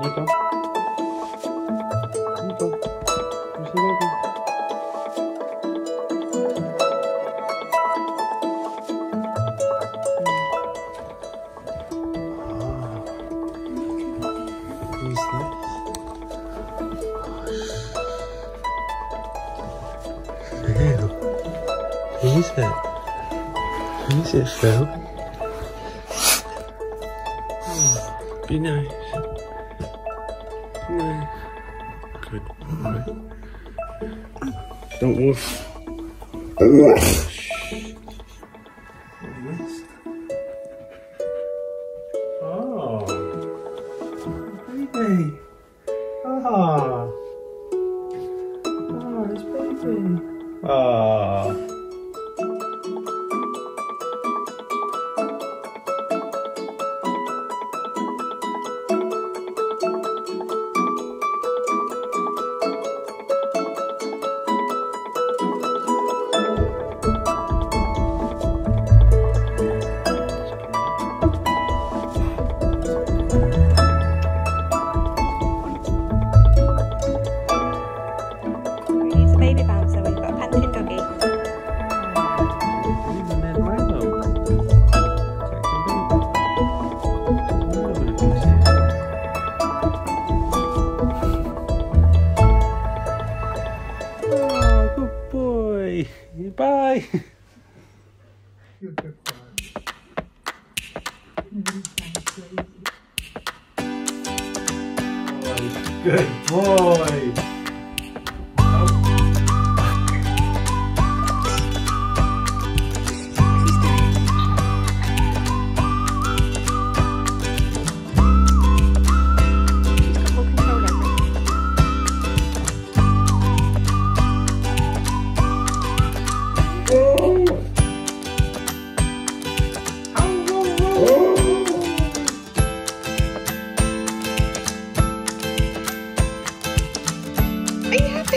Niko. Niko. Where's the baby? Who's this? Who is it? Is it, Phil? Be nice. Be nice. Good boy. Don't woof. Oh, baby. Ah. Oh, it's baby. Ah. Boy. Bye. Good boy. Good boy.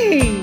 Hey!